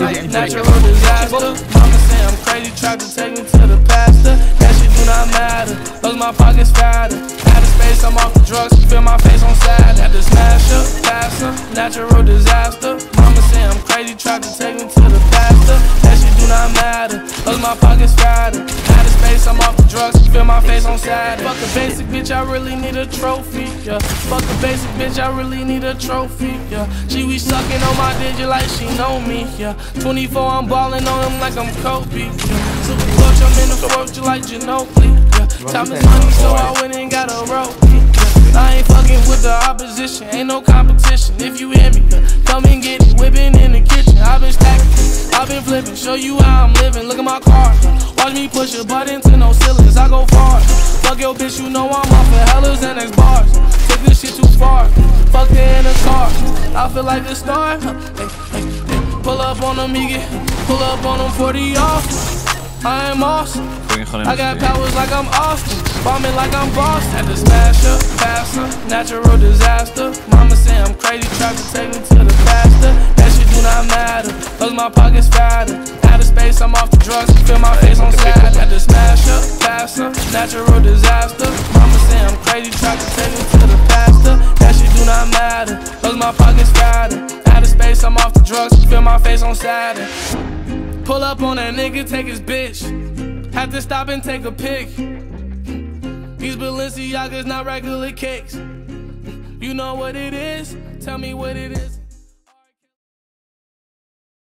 natural disaster. Mama say I'm crazy, tried to take me to the pastor. That shit do not matter, cause my pockets fatter. Out of space, I'm off the drugs, feel my face on sad. Had to smash up, pastor, natural disaster. Mama say I'm crazy, tried to take me to the pastor. That shit do not matter, cause my pockets fatter. Feel my face on sad. Fuck a basic bitch, I really need a trophy, yeah. Fuck a basic bitch, I really need a trophy, yeah. She we sucking on my digit like she know me, yeah. 24, I'm balling on him like I'm Kobe, yeah. Super clutch, I'm in the fourth, you like Ginobili, yeah. Time is money, so I went and got a rope, yeah. I ain't fucking with the opposition, ain't no competition. If you hear me, come and get it, whipping in the kitchen. I've been stacking, I've been flipping, show you how I'm living. Look at my car, watch me push a button to no ceilings. Your bitch, you know I'm off for Hellas and X bars. Take this shit too far, fuck her in the car. I feel like a star. Pull up on them, get pull up on them 40 off. I am awesome. I got powers like I'm Austin. Bombing like I'm Boston. Had to smash up, faster, natural disaster. Mama say I'm crazy, tried to take me to the faster. That shit do not matter, cause my pockets fatter. Space, I'm off the drugs, feel my face on sad. Had to smash up, faster, natural disaster. Mama say I'm crazy, try to take me to the faster. That shit do not matter, cause my pockets fatter. Out of space, I'm off the drugs, feel my face on Saturn. Pull up on that nigga, take his bitch. Have to stop and take a pic. These Balenciagas not regular kicks. You know what it is? Tell me what it is.